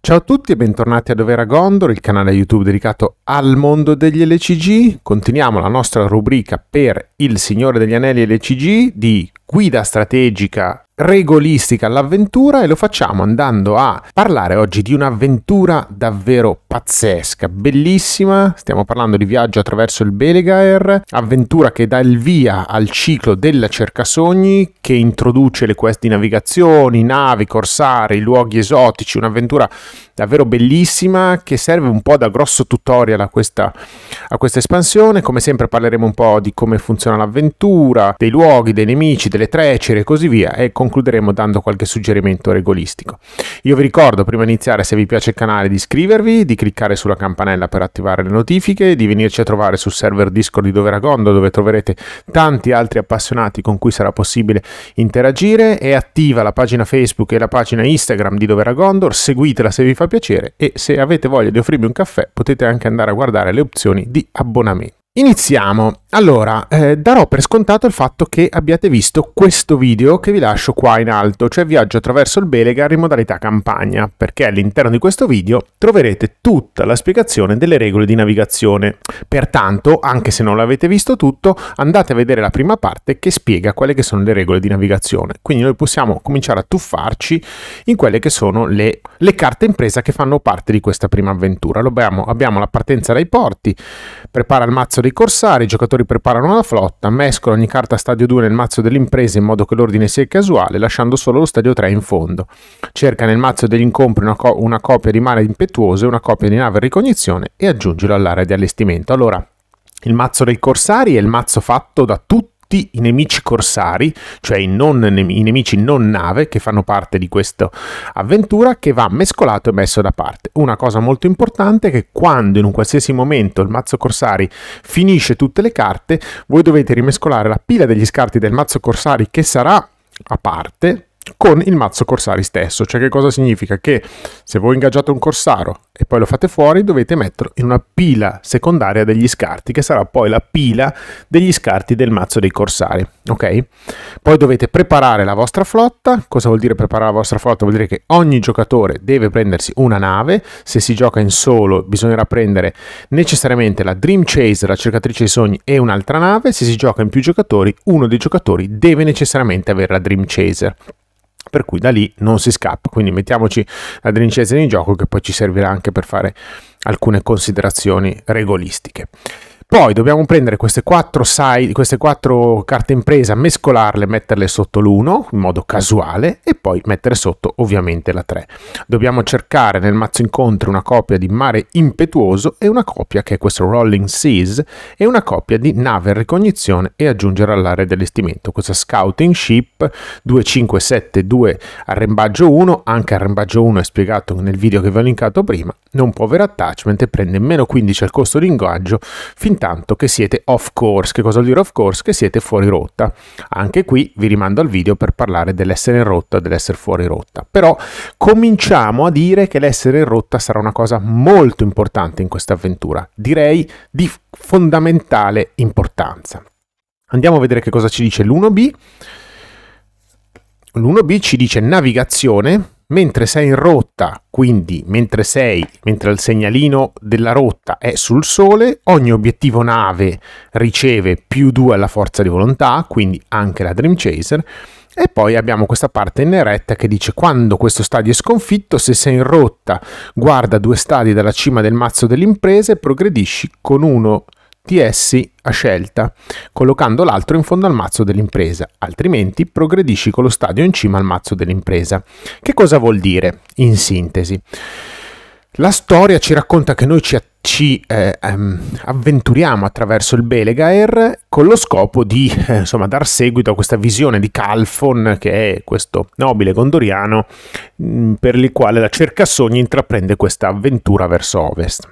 Ciao a tutti e bentornati a Dovera Gondor, il canale YouTube dedicato al mondo degli LCG. Continuiamo la nostra rubrica per Il Signore degli Anelli LCG di guida strategica regolistica all'avventura e lo facciamo andando a parlare oggi di un'avventura davvero pazzesca, bellissima. Stiamo parlando di viaggio attraverso il Belegaer, avventura che dà il via al ciclo della cercasogni, che introduce le quest di navigazione, navi, corsari, luoghi esotici, un'avventura davvero bellissima che serve un po' da grosso tutorial a questa, a questa espansione. Come sempre parleremo un po' di come funziona l'avventura, dei luoghi, dei nemici, delle trecere e così via e concluderemo dando qualche suggerimento regolistico. Io vi ricordo prima di iniziare se vi piace il canale di iscrivervi, di cliccare sulla campanella per attivare le notifiche, di venirci a trovare sul server Discord di Doveragondo dove troverete tanti altri appassionati con cui sarà possibile interagire. È attiva la pagina Facebook e la pagina Instagram di Doveragondor, seguitela se vi fa piacere e se avete voglia di offrirmi un caffè potete anche andare a guardare le opzioni di abbonamento. Iniziamo. Allora, eh, darò per scontato il fatto che abbiate visto questo video che vi lascio qua in alto, cioè viaggio attraverso il Belegar in modalità campagna, perché all'interno di questo video troverete tutta la spiegazione delle regole di navigazione. Pertanto, anche se non l'avete visto tutto, andate a vedere la prima parte che spiega quelle che sono le regole di navigazione. Quindi noi possiamo cominciare a tuffarci in quelle che sono le, le carte impresa che fanno parte di questa prima avventura. Abbiamo, abbiamo la partenza dai porti, prepara il mazzo dei corsari, i giocatori preparano la flotta, mescolano ogni carta stadio 2 nel mazzo dell'impresa in modo che l'ordine sia casuale, lasciando solo lo stadio 3 in fondo. Cerca nel mazzo degli incontri una, co- una copia di mare impetuoso e una copia di nave ricognizione e aggiungilo all'area di allestimento. Allora, il mazzo dei corsari è il mazzo fatto da tutti tutti i nemici corsari, cioè i, non, i nemici non nave che fanno parte di questa avventura, che va mescolato e messo da parte. Una cosa molto importante è che quando in un qualsiasi momento il mazzo corsari finisce tutte le carte, voi dovete rimescolare la pila degli scarti del mazzo corsari che sarà a parte con il mazzo Corsari stesso. Cioè che cosa significa? Che se voi ingaggiate un Corsaro e poi lo fate fuori, dovete metterlo in una pila secondaria degli scarti, che sarà poi la pila degli scarti del mazzo dei Corsari. Ok? Poi dovete preparare la vostra flotta. Cosa vuol dire preparare la vostra flotta? Vuol dire che ogni giocatore deve prendersi una nave. Se si gioca in solo, bisognerà prendere necessariamente la Dream Chaser, la cercatrice dei sogni, e un'altra nave. Se si gioca in più giocatori, uno dei giocatori deve necessariamente avere la Dream Chaser per cui da lì non si scappa. Quindi mettiamoci la Drincese in gioco che poi ci servirà anche per fare alcune considerazioni regolistiche. Poi dobbiamo prendere queste quattro, side, queste quattro carte impresa, mescolarle, metterle sotto l'1 in modo casuale e poi mettere sotto ovviamente la 3. Dobbiamo cercare nel mazzo incontri una copia di Mare Impetuoso e una copia che è questo Rolling Seas e una copia di Nave Ricognizione e aggiungere all'area di allestimento questa Scouting Ship 2572 arrembaggio 1, anche arrembaggio 1 è spiegato nel video che vi ho linkato prima, non può avere attachment e prende meno 15 al costo di ingaggio fin tanto che siete off course. Che cosa vuol dire off course? Che siete fuori rotta. Anche qui vi rimando al video per parlare dell'essere in rotta dell'essere fuori rotta. Però cominciamo a dire che l'essere in rotta sarà una cosa molto importante in questa avventura. Direi di fondamentale importanza. Andiamo a vedere che cosa ci dice l'1B. L'1B ci dice navigazione, mentre sei in rotta, quindi mentre sei, mentre il segnalino della rotta è sul sole, ogni obiettivo nave riceve più 2 alla forza di volontà, quindi anche la Dream Chaser. E poi abbiamo questa parte in retta che dice quando questo stadio è sconfitto, se sei in rotta, guarda due stadi dalla cima del mazzo delle imprese e progredisci con uno di essi a scelta, collocando l'altro in fondo al mazzo dell'impresa, altrimenti progredisci con lo stadio in cima al mazzo dell'impresa. Che cosa vuol dire, in sintesi? La storia ci racconta che noi ci, ci eh, um, avventuriamo attraverso il Belegaer con lo scopo di eh, insomma, dar seguito a questa visione di Calfon, che è questo nobile gondoriano mh, mm, per il quale la cercasogni intraprende questa avventura verso ovest.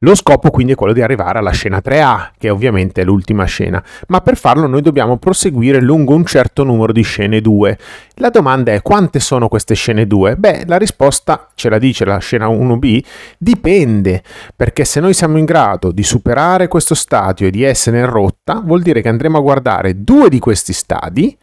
Lo scopo quindi è quello di arrivare alla scena 3A, che ovviamente è l'ultima scena, ma per farlo noi dobbiamo proseguire lungo un certo numero di scene 2. La domanda è quante sono queste scene 2? Beh, la risposta ce la dice la scena 1B, dipende, perché se noi siamo in grado di superare questo stadio e di essere in rotta, vuol dire che andremo a guardare due di questi stadi,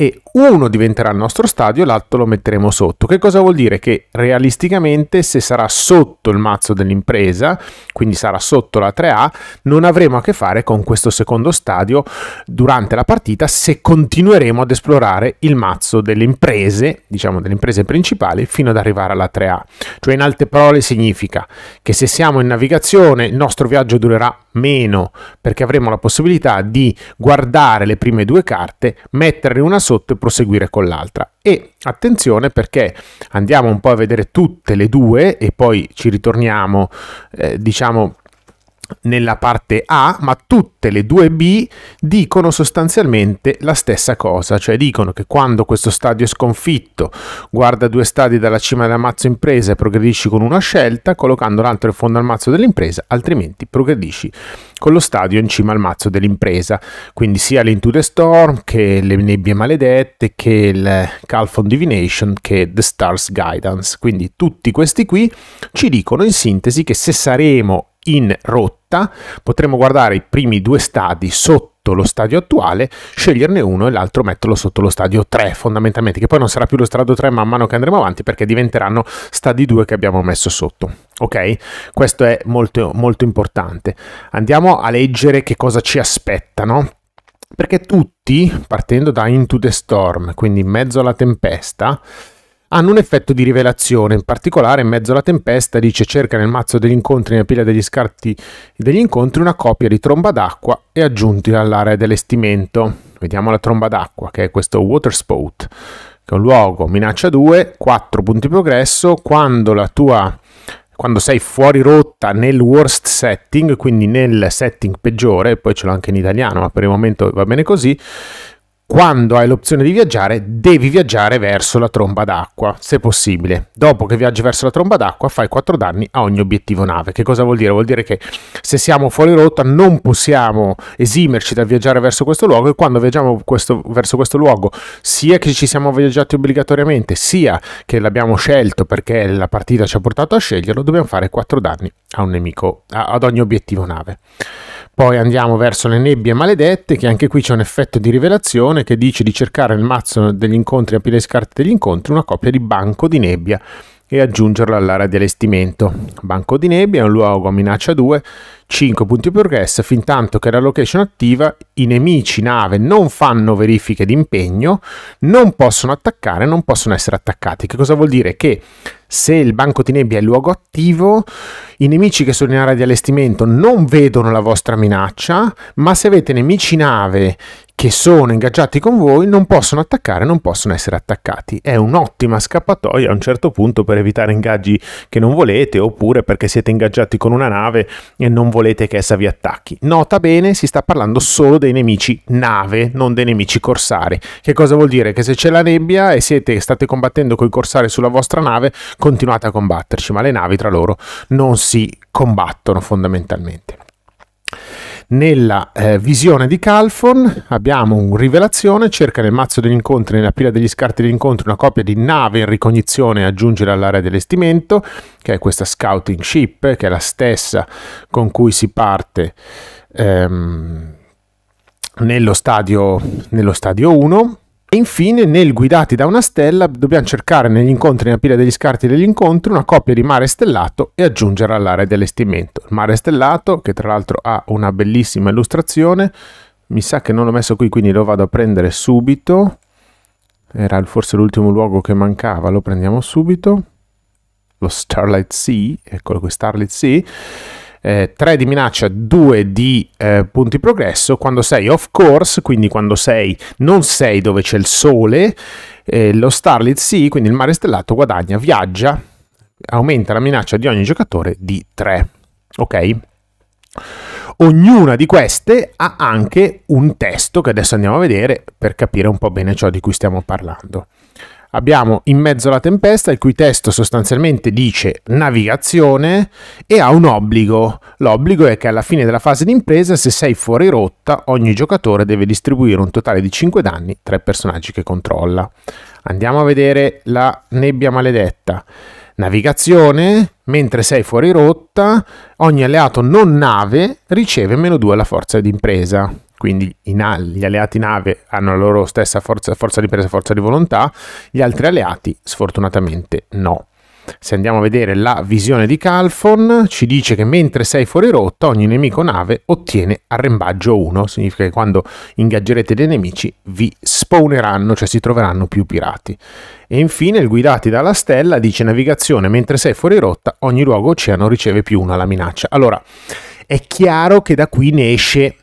e uno diventerà il nostro stadio, l'altro lo metteremo sotto. Che cosa vuol dire? Che realisticamente se sarà sotto il mazzo dell'impresa, quindi sarà sotto la 3A, non avremo a che fare con questo secondo stadio durante la partita se continueremo ad esplorare il mazzo delle imprese, diciamo delle imprese principali, fino ad arrivare alla 3A. Cioè in altre parole significa che se siamo in navigazione il nostro viaggio durerà meno perché avremo la possibilità di guardare le prime due carte, metterne una sotto e proseguire con l'altra. E attenzione perché andiamo un po' a vedere tutte le due e poi ci ritorniamo, eh, diciamo, nella parte A, ma tutte le due B dicono sostanzialmente la stessa cosa, cioè dicono che quando questo stadio è sconfitto, guarda due stadi dalla cima della mazzo impresa e progredisci con una scelta, collocando l'altro in fondo al mazzo dell'impresa, altrimenti progredisci con lo stadio in cima al mazzo dell'impresa, quindi sia l'Into the Storm che le nebbie maledette, che il Calphon Divination, che The Stars Guidance, quindi tutti questi qui ci dicono in sintesi che se saremo in rotta, potremo guardare i primi due stadi sotto lo stadio attuale, sceglierne uno e l'altro metterlo sotto lo stadio 3 fondamentalmente, che poi non sarà più lo stadio 3 man mano che andremo avanti perché diventeranno stadi 2 che abbiamo messo sotto. Ok? Questo è molto, molto importante. Andiamo a leggere che cosa ci aspetta, no? Perché tutti, partendo da Into the Storm, quindi in mezzo alla tempesta, hanno un effetto di rivelazione, in particolare in mezzo alla tempesta dice cerca nel mazzo degli incontri, nella pila degli scarti degli incontri, una copia di tromba d'acqua e aggiuntila all'area dell'estimento. Vediamo la tromba d'acqua, che è questo Water Spout, che è un luogo, minaccia 2, 4 punti progresso, quando la tua quando sei fuori rotta nel worst setting, quindi nel setting peggiore, poi ce l'ho anche in italiano, ma per il momento va bene così, quando hai l'opzione di viaggiare, devi viaggiare verso la tromba d'acqua, se possibile. Dopo che viaggi verso la tromba d'acqua, fai 4 danni a ogni obiettivo nave. Che cosa vuol dire? Vuol dire che se siamo fuori rotta non possiamo esimerci dal viaggiare verso questo luogo e quando viaggiamo questo, verso questo luogo, sia che ci siamo viaggiati obbligatoriamente, sia che l'abbiamo scelto perché la partita ci ha portato a sceglierlo, dobbiamo fare 4 danni a un nemico, ad ogni obiettivo nave. Poi andiamo verso le nebbie maledette, che anche qui c'è un effetto di rivelazione che dice di cercare nel mazzo degli incontri a pile scarpe degli incontri una coppia di banco di nebbia e aggiungerla all'area di allestimento. Banco di nebbia è un luogo a minaccia 2, 5 punti progresso, fin tanto che la location attiva i nemici nave non fanno verifiche di impegno, non possono attaccare, non possono essere attaccati. Che cosa vuol dire? Che se il banco di nebbia è il luogo attivo, i nemici che sono in area di allestimento non vedono la vostra minaccia, ma se avete nemici nave che sono ingaggiati con voi non possono attaccare, non possono essere attaccati. È un'ottima scappatoia a un certo punto per evitare ingaggi che non volete oppure perché siete ingaggiati con una nave e non volete che essa vi attacchi. Nota bene, si sta parlando solo dei nemici nave, non dei nemici corsari. Che cosa vuol dire? Che se c'è la nebbia e siete, state combattendo con i corsari sulla vostra nave, continuate a combatterci, ma le navi tra loro non si combattono fondamentalmente. Nella eh, visione di Calfon abbiamo un rivelazione, cerca nel mazzo degli incontri, nella pila degli scarti degli incontri, una copia di nave in ricognizione aggiungere all'area dell'estimento, che è questa scouting ship, che è la stessa con cui si parte ehm, nello, stadio, nello stadio 1 e infine, nel Guidati da una stella, dobbiamo cercare negli incontri, nella pila degli scarti degli incontri, una coppia di mare stellato e aggiungerla all'area dell'estimento. Il mare stellato, che tra l'altro ha una bellissima illustrazione, mi sa che non l'ho messo qui, quindi lo vado a prendere subito. Era forse l'ultimo luogo che mancava, lo prendiamo subito. Lo Starlight Sea, eccolo qui, Starlight Sea eh, 3 di minaccia, 2 di eh, punti progresso, quando sei off course, quindi quando sei, non sei dove c'è il sole, eh, lo Starlit Sea, quindi il mare stellato, guadagna, viaggia, aumenta la minaccia di ogni giocatore di 3. Ok? Ognuna di queste ha anche un testo che adesso andiamo a vedere per capire un po' bene ciò di cui stiamo parlando abbiamo in mezzo alla tempesta il cui testo sostanzialmente dice navigazione e ha un obbligo. L'obbligo è che alla fine della fase di impresa, se sei fuori rotta, ogni giocatore deve distribuire un totale di 5 danni tra i personaggi che controlla. Andiamo a vedere la nebbia maledetta. Navigazione, mentre sei fuori rotta, ogni alleato non nave riceve meno 2 alla forza d'impresa. Quindi gli alleati nave hanno la loro stessa forza, forza di presa e forza di volontà, gli altri alleati sfortunatamente no. Se andiamo a vedere la visione di Calfon, ci dice che mentre sei fuori rotta, ogni nemico nave ottiene arrembaggio 1. Significa che quando ingaggerete dei nemici vi spawneranno, cioè si troveranno più pirati. E infine il guidati dalla stella dice navigazione, mentre sei fuori rotta, ogni luogo oceano riceve più 1 alla minaccia. Allora, è chiaro che da qui ne esce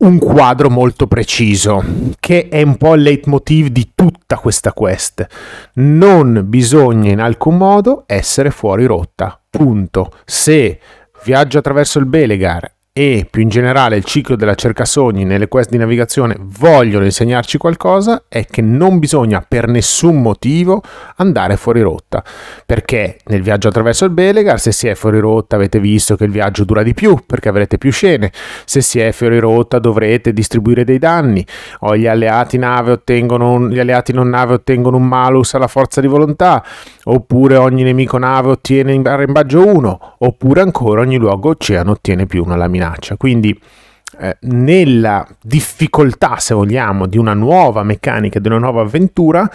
un quadro molto preciso, che è un po' il leitmotiv di tutta questa quest. Non bisogna in alcun modo essere fuori rotta. Punto. Se viaggio attraverso il Belegar e più in generale il ciclo della cercasogni nelle quest di navigazione vogliono insegnarci qualcosa è che non bisogna per nessun motivo andare fuori rotta. Perché nel viaggio attraverso il Belegar se si è fuori rotta avete visto che il viaggio dura di più perché avrete più scene. Se si è fuori rotta dovrete distribuire dei danni. O gli alleati ottengono gli alleati non nave ottengono un malus alla forza di volontà. Oppure ogni nemico nave ottiene arrembaggio 1 oppure ancora ogni luogo oceano ottiene più 1 alla minaccia. Quindi eh, nella difficoltà, se vogliamo, di una nuova meccanica, di una nuova avventura,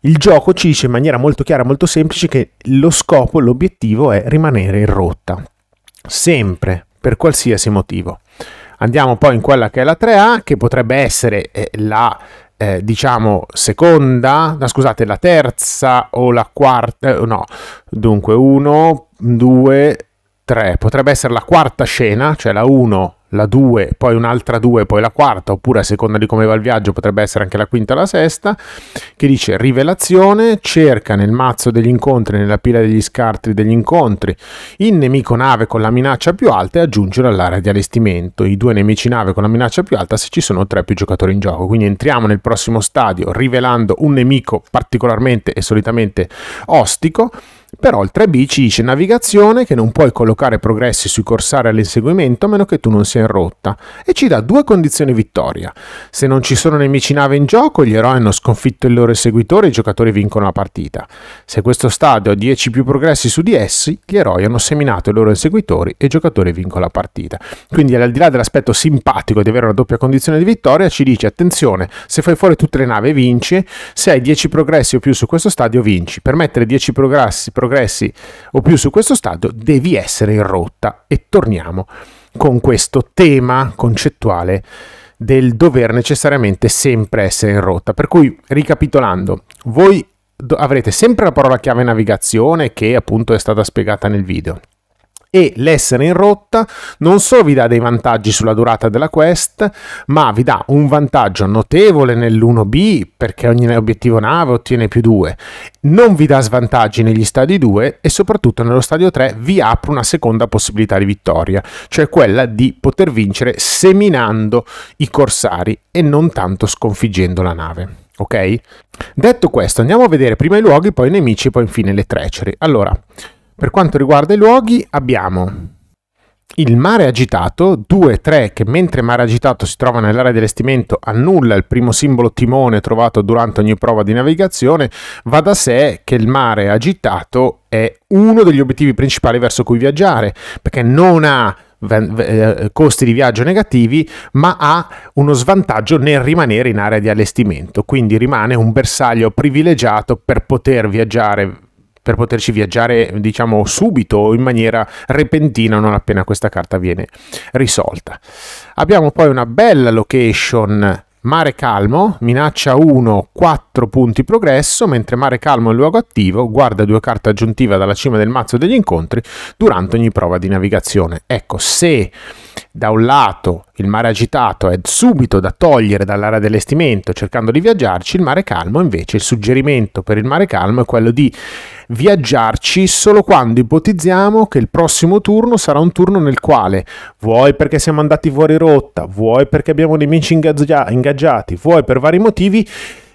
il gioco ci dice in maniera molto chiara, molto semplice che lo scopo, l'obiettivo è rimanere in rotta. Sempre, per qualsiasi motivo. Andiamo poi in quella che è la 3A, che potrebbe essere eh, la eh, diciamo seconda, no, scusate, la terza o la quarta, eh, no, dunque 1, 2, 3, potrebbe essere la quarta scena, cioè la 1, la 2, poi un'altra 2, poi la quarta, oppure a seconda di come va il viaggio potrebbe essere anche la quinta o la sesta, che dice rivelazione, cerca nel mazzo degli incontri, nella pila degli scarti degli incontri, il nemico nave con la minaccia più alta e aggiungere all'area di allestimento. I due nemici nave con la minaccia più alta se ci sono tre più giocatori in gioco. Quindi entriamo nel prossimo stadio rivelando un nemico particolarmente e solitamente ostico però il 3B ci dice navigazione che non puoi collocare progressi sui corsari all'inseguimento a meno che tu non sia in rotta e ci dà due condizioni vittoria. Se non ci sono nemici nave in gioco, gli eroi hanno sconfitto il loro eseguitore e i giocatori vincono la partita. Se questo stadio ha 10 più progressi su di essi, gli eroi hanno seminato i loro eseguitori e i giocatori vincono la partita. Quindi al di là dell'aspetto simpatico di avere una doppia condizione di vittoria, ci dice attenzione, se fai fuori tutte le navi vinci, se hai 10 progressi o più su questo stadio vinci. Per mettere 10 progressi progressi o più su questo stadio, devi essere in rotta. E torniamo con questo tema concettuale del dover necessariamente sempre essere in rotta. Per cui, ricapitolando, voi avrete sempre la parola chiave navigazione che appunto è stata spiegata nel video e l'essere in rotta non solo vi dà dei vantaggi sulla durata della quest, ma vi dà un vantaggio notevole nell'1B perché ogni obiettivo nave ottiene più 2, non vi dà svantaggi negli stadi 2 e soprattutto nello stadio 3 vi apre una seconda possibilità di vittoria, cioè quella di poter vincere seminando i corsari e non tanto sconfiggendo la nave. Ok? Detto questo, andiamo a vedere prima i luoghi, poi i nemici poi infine le treachery. Allora, per quanto riguarda i luoghi abbiamo il mare agitato, 2-3 che mentre mare agitato si trova nell'area di allestimento annulla il primo simbolo timone trovato durante ogni prova di navigazione, va da sé che il mare agitato è uno degli obiettivi principali verso cui viaggiare, perché non ha eh, costi di viaggio negativi, ma ha uno svantaggio nel rimanere in area di allestimento, quindi rimane un bersaglio privilegiato per poter viaggiare per poterci viaggiare diciamo subito o in maniera repentina non appena questa carta viene risolta. Abbiamo poi una bella location Mare calmo, minaccia 1, 4 punti progresso, mentre mare calmo è il luogo attivo, guarda due carte aggiuntive dalla cima del mazzo degli incontri durante ogni prova di navigazione. Ecco, se da un lato il mare agitato è subito da togliere dall'area dell'estimento cercando di viaggiarci, il mare calmo invece il suggerimento per il mare calmo è quello di viaggiarci solo quando ipotizziamo che il prossimo turno sarà un turno nel quale vuoi perché siamo andati fuori rotta, vuoi perché abbiamo nemici ingaggiati, vuoi per vari motivi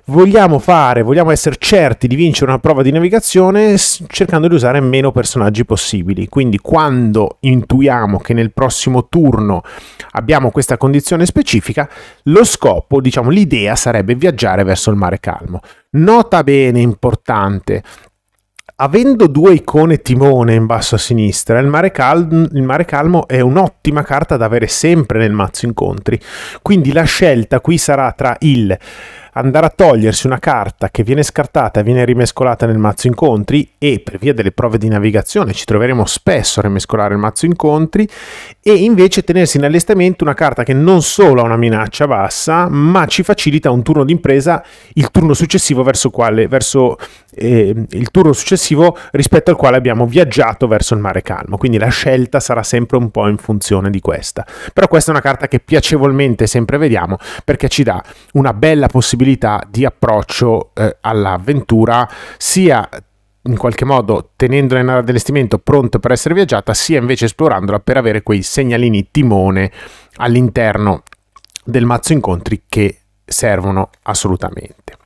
vogliamo fare, vogliamo essere certi di vincere una prova di navigazione cercando di usare meno personaggi possibili. Quindi quando intuiamo che nel prossimo turno abbiamo questa condizione specifica, lo scopo, diciamo l'idea sarebbe viaggiare verso il mare calmo. Nota bene importante, avendo due icone timone in basso a sinistra, il mare, cal- il mare, calmo è un'ottima carta da avere sempre nel mazzo incontri. Quindi la scelta qui sarà tra il andare a togliersi una carta che viene scartata e viene rimescolata nel mazzo incontri e per via delle prove di navigazione ci troveremo spesso a rimescolare il mazzo incontri e invece tenersi in allestimento una carta che non solo ha una minaccia bassa ma ci facilita un turno d'impresa il turno successivo verso, quale, verso eh, il turno successivo rispetto al quale abbiamo viaggiato verso il mare calmo quindi la scelta sarà sempre un po' in funzione di questa però questa è una carta che piacevolmente sempre vediamo perché ci dà una bella possibilità di approccio eh, all'avventura sia in qualche modo tenendola in area di allestimento pronta per essere viaggiata, sia invece esplorandola per avere quei segnalini timone all'interno del mazzo incontri che servono assolutamente.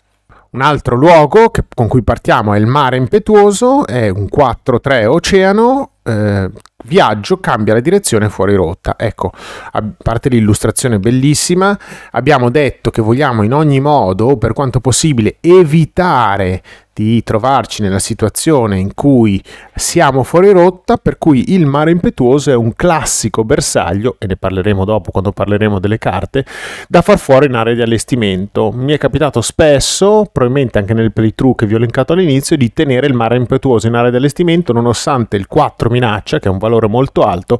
Un altro luogo che, con cui partiamo è il mare impetuoso, è un 4-3 oceano, eh, viaggio cambia la direzione fuori rotta. Ecco, a parte l'illustrazione bellissima, abbiamo detto che vogliamo in ogni modo, per quanto possibile, evitare di trovarci nella situazione in cui siamo fuori rotta, per cui il mare impetuoso è un classico bersaglio, e ne parleremo dopo quando parleremo delle carte, da far fuori in area di allestimento. Mi è capitato spesso, probabilmente anche nel playthrough che vi ho linkato all'inizio, di tenere il mare impetuoso in area di allestimento nonostante il 4 minaccia, che è un valore molto alto,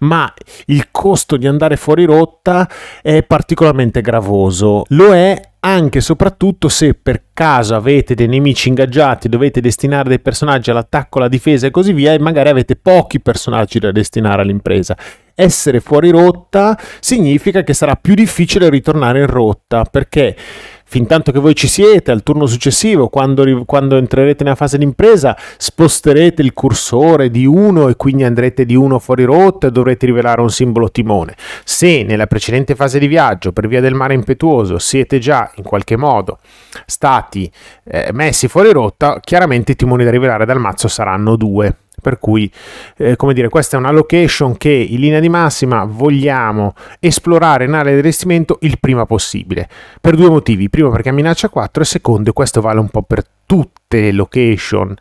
ma il costo di andare fuori rotta è particolarmente gravoso. Lo è anche e soprattutto se per caso avete dei nemici ingaggiati, dovete destinare dei personaggi all'attacco, alla difesa e così via, e magari avete pochi personaggi da destinare all'impresa. Essere fuori rotta significa che sarà più difficile ritornare in rotta perché fin tanto che voi ci siete, al turno successivo, quando, quando entrerete nella fase d'impresa, sposterete il cursore di uno e quindi andrete di uno fuori rotta e dovrete rivelare un simbolo timone. Se nella precedente fase di viaggio, per via del mare impetuoso, siete già in qualche modo stati eh, messi fuori rotta, chiaramente i timoni da rivelare dal mazzo saranno due. Per cui, eh, come dire, questa è una location che in linea di massima vogliamo esplorare in area di allestimento il prima possibile. Per due motivi. Primo perché è minaccia 4 e secondo, questo vale un po' per tutte le location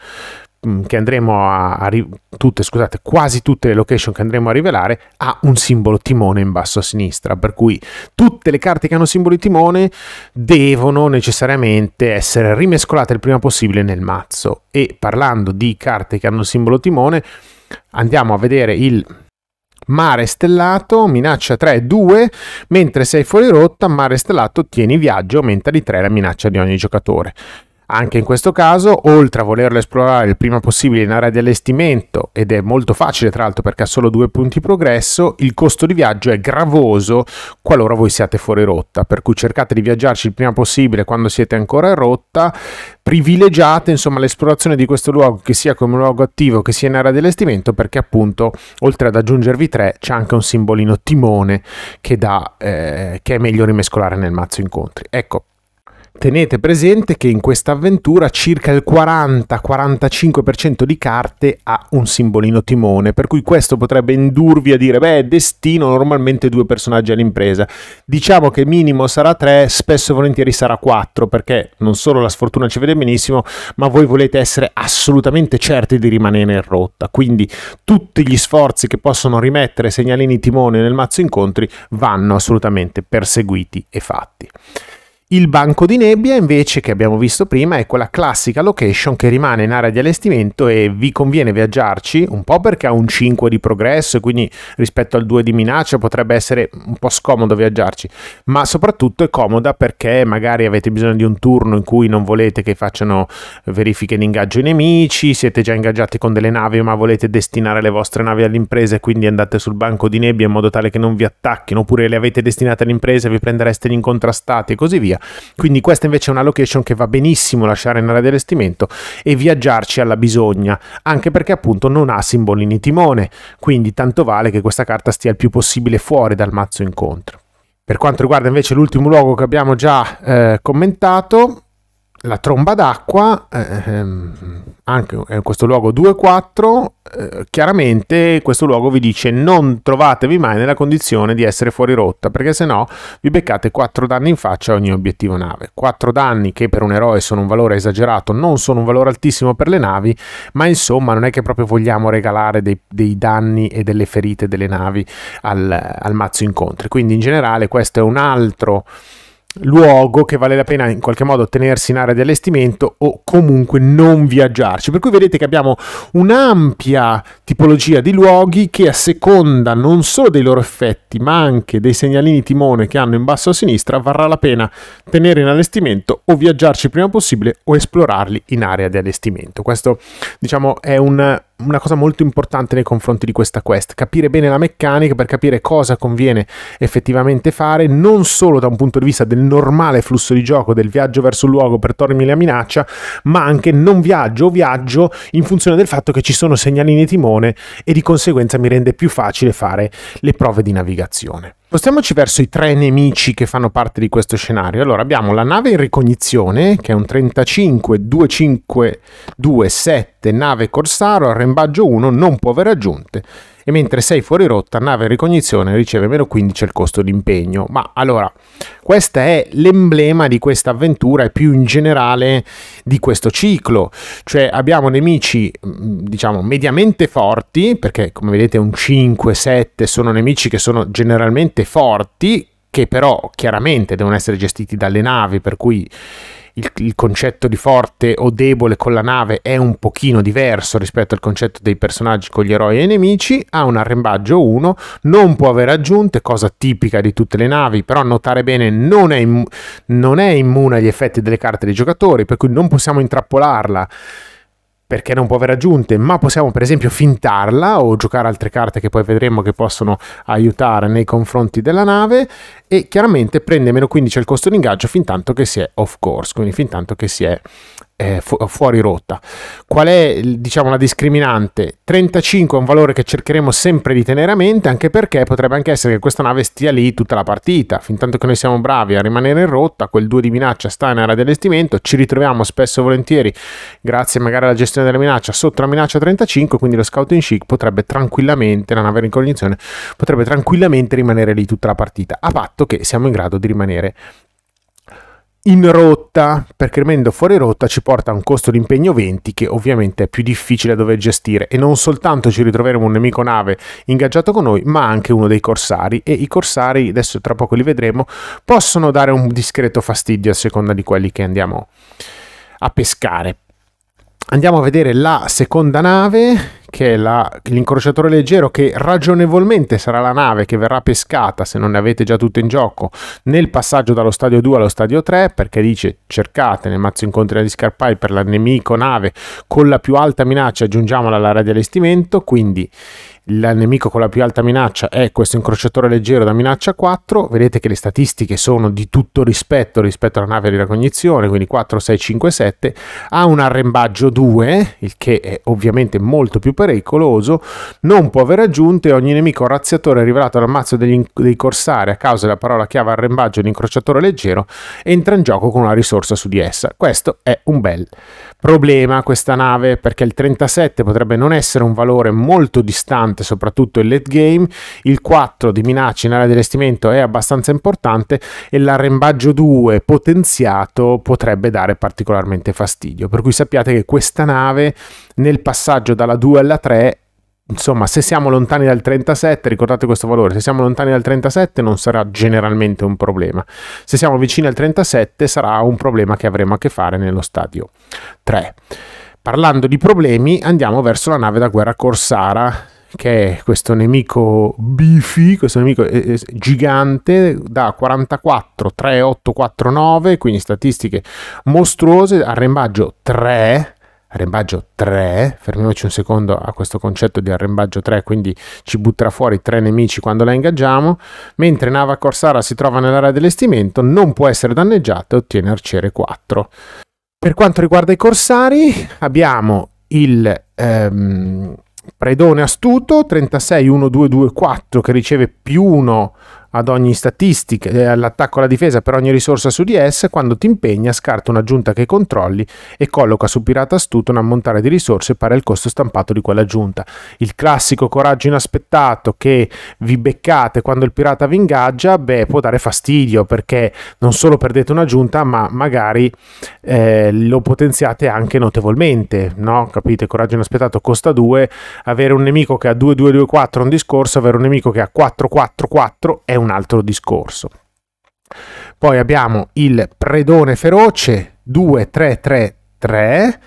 che andremo a, a tutte, scusate, quasi tutte le location che andremo a rivelare ha un simbolo timone in basso a sinistra, per cui tutte le carte che hanno simbolo timone devono necessariamente essere rimescolate il prima possibile nel mazzo. E parlando di carte che hanno simbolo timone, andiamo a vedere il Mare stellato, minaccia 3, 2, mentre sei fuori rotta, mare stellato, tieni viaggio, aumenta di 3 la minaccia di ogni giocatore. Anche in questo caso, oltre a volerlo esplorare il prima possibile in area di allestimento, ed è molto facile tra l'altro perché ha solo due punti progresso, il costo di viaggio è gravoso qualora voi siate fuori rotta, per cui cercate di viaggiarci il prima possibile quando siete ancora in rotta, privilegiate insomma l'esplorazione di questo luogo che sia come luogo attivo che sia in area di allestimento perché appunto oltre ad aggiungervi tre c'è anche un simbolino timone che, dà, eh, che è meglio rimescolare nel mazzo incontri. Ecco, Tenete presente che in questa avventura circa il 40-45% di carte ha un simbolino timone, per cui questo potrebbe indurvi a dire, beh, destino normalmente due personaggi all'impresa. Diciamo che minimo sarà 3, spesso e volentieri sarà 4, perché non solo la sfortuna ci vede benissimo, ma voi volete essere assolutamente certi di rimanere in rotta. Quindi tutti gli sforzi che possono rimettere segnalini timone nel mazzo incontri vanno assolutamente perseguiti e fatti. Il banco di nebbia invece che abbiamo visto prima è quella classica location che rimane in area di allestimento e vi conviene viaggiarci un po' perché ha un 5 di progresso e quindi rispetto al 2 di minaccia potrebbe essere un po' scomodo viaggiarci, ma soprattutto è comoda perché magari avete bisogno di un turno in cui non volete che facciano verifiche di ingaggio i nemici, siete già ingaggiati con delle navi ma volete destinare le vostre navi all'impresa e quindi andate sul banco di nebbia in modo tale che non vi attacchino oppure le avete destinate all'impresa e vi prendereste gli incontrastati e così via. Quindi questa invece è una location che va benissimo lasciare in area di allestimento e viaggiarci alla bisogna, anche perché appunto non ha simbolini timone, quindi tanto vale che questa carta stia il più possibile fuori dal mazzo incontro. Per quanto riguarda invece l'ultimo luogo che abbiamo già eh, commentato, la tromba d'acqua, eh, ehm, anche in questo luogo 2-4, eh, chiaramente questo luogo vi dice non trovatevi mai nella condizione di essere fuori rotta, perché se no vi beccate 4 danni in faccia a ogni obiettivo nave. 4 danni che per un eroe sono un valore esagerato, non sono un valore altissimo per le navi, ma insomma non è che proprio vogliamo regalare dei, dei danni e delle ferite delle navi al, al mazzo incontri. Quindi in generale questo è un altro luogo che vale la pena in qualche modo tenersi in area di allestimento o comunque non viaggiarci. Per cui vedete che abbiamo un'ampia tipologia di luoghi che a seconda non solo dei loro effetti ma anche dei segnalini timone che hanno in basso a sinistra varrà la pena tenere in allestimento o viaggiarci prima possibile o esplorarli in area di allestimento. Questo diciamo è un una cosa molto importante nei confronti di questa quest, capire bene la meccanica per capire cosa conviene effettivamente fare, non solo da un punto di vista del normale flusso di gioco del viaggio verso il luogo per togliermi la minaccia, ma anche non viaggio o viaggio in funzione del fatto che ci sono segnalini timone e di conseguenza mi rende più facile fare le prove di navigazione. Spostiamoci verso i tre nemici che fanno parte di questo scenario. Allora abbiamo la nave in ricognizione, che è un 35 2527 nave Corsaro, arrembaggio 1, non può aver aggiunte e mentre sei fuori rotta, nave in ricognizione riceve meno 15 il costo d'impegno. Ma allora, questo è l'emblema di questa avventura e più in generale di questo ciclo, cioè abbiamo nemici mm, diciamo mediamente forti, perché come vedete un 5, 7 sono nemici che sono generalmente forti, che però chiaramente devono essere gestiti dalle navi, per cui il, il, concetto di forte o debole con la nave è un pochino diverso rispetto al concetto dei personaggi con gli eroi e i nemici, ha un arrembaggio 1, non può avere aggiunte, cosa tipica di tutte le navi, però notare bene non è, immu- non è immune agli effetti delle carte dei giocatori, per cui non possiamo intrappolarla perché non può aver aggiunte, ma possiamo per esempio fintarla o giocare altre carte che poi vedremo che possono aiutare nei confronti della nave. E chiaramente prende meno 15 il costo di ingaggio fin tanto che si è off course, quindi fin tanto che si è eh, fu- fuori rotta. Qual è diciamo la discriminante? 35 è un valore che cercheremo sempre di tenere a mente, anche perché potrebbe anche essere che questa nave stia lì tutta la partita. Fin tanto che noi siamo bravi a rimanere in rotta, quel 2 di minaccia sta in area di allestimento, ci ritroviamo spesso e volentieri, grazie magari alla gestione della minaccia, sotto la minaccia 35, quindi lo scouting chic potrebbe tranquillamente, la nave in cognizione, potrebbe tranquillamente rimanere lì tutta la partita, a patto che siamo in grado di rimanere in rotta, perché rimanendo fuori rotta ci porta a un costo di impegno 20 che ovviamente è più difficile da dover gestire e non soltanto ci ritroveremo un nemico nave ingaggiato con noi, ma anche uno dei corsari e i corsari, adesso tra poco li vedremo, possono dare un discreto fastidio a seconda di quelli che andiamo a pescare. Andiamo a vedere la seconda nave che è la, l'incrociatore leggero che ragionevolmente sarà la nave che verrà pescata se non ne avete già tutte in gioco nel passaggio dallo stadio 2 allo stadio 3 perché dice cercate nel mazzo incontri di Scarpai per la nemico nave con la più alta minaccia aggiungiamola all'area di allestimento quindi il nemico con la più alta minaccia è questo incrociatore leggero da minaccia 4 vedete che le statistiche sono di tutto rispetto rispetto alla nave di ricognizione quindi 4 6 5 7 ha un arrembaggio 2 il che è ovviamente molto più pericoloso, non può aver aggiunte ogni nemico razziatore rivelato dal mazzo degli, dei corsari. A causa della parola chiave arrembaggio di incrociatore leggero entra in gioco con una risorsa su di essa. Questo è un bel problema questa nave perché il 37 potrebbe non essere un valore molto distante soprattutto in late game, il 4 di minaccia in area di allestimento è abbastanza importante e l'arrembaggio 2 potenziato potrebbe dare particolarmente fastidio per cui sappiate che questa nave nel passaggio dalla 2 alla 3 insomma, se siamo lontani dal 37, ricordate questo valore, se siamo lontani dal 37 non sarà generalmente un problema. Se siamo vicini al 37 sarà un problema che avremo a che fare nello stadio 3. Parlando di problemi, andiamo verso la nave da guerra Corsara, che è questo nemico bifi, questo nemico eh, eh, gigante da 44 3849, quindi statistiche mostruose, arrembaggio 3 arrembaggio 3, fermiamoci un secondo a questo concetto di arrembaggio 3, quindi ci butterà fuori tre nemici quando la ingaggiamo, mentre Nava Corsara si trova nell'area dell'estimento, non può essere danneggiata e ottiene arciere 4. Per quanto riguarda i corsari, abbiamo il ehm, predone astuto 36 1 2 2 4 che riceve più 1 ad ogni statistica, eh, all'attacco alla difesa per ogni risorsa su di essa, quando ti impegna scarta un'aggiunta che controlli e colloca su pirata astuto un ammontare di risorse pari al costo stampato di quell'aggiunta. Il classico coraggio inaspettato che vi beccate quando il pirata vi ingaggia, beh, può dare fastidio perché non solo perdete un'aggiunta, ma magari eh, lo potenziate anche notevolmente, no? Capite? Coraggio inaspettato costa 2, avere un nemico che ha 2-2-2-4 è un discorso, avere un nemico che ha 4-4-4 è un altro discorso. Poi abbiamo il predone feroce 2-3-3-3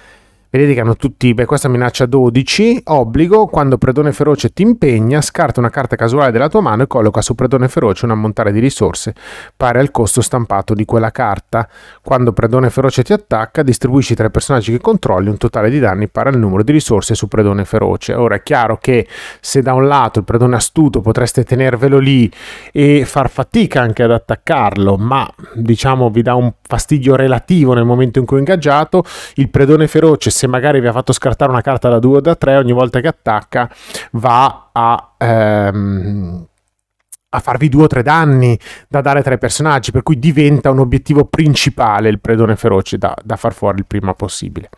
Vedete che hanno tutti, beh questa minaccia 12, obbligo, quando Predone Feroce ti impegna, scarta una carta casuale della tua mano e colloca su Predone Feroce un ammontare di risorse pari al costo stampato di quella carta. Quando Predone Feroce ti attacca, distribuisci tra i personaggi che controlli un totale di danni pari al numero di risorse su Predone Feroce. Ora è chiaro che se da un lato il Predone Astuto potreste tenervelo lì e far fatica anche ad attaccarlo, ma diciamo vi dà un fastidio relativo nel momento in cui è ingaggiato, il Predone Feroce se magari vi ha fatto scartare una carta da 2 o da 3, ogni volta che attacca va a... Ehm, a farvi due o tre danni da dare tra i personaggi, per cui diventa un obiettivo principale il predone feroce da, da far fuori il prima possibile.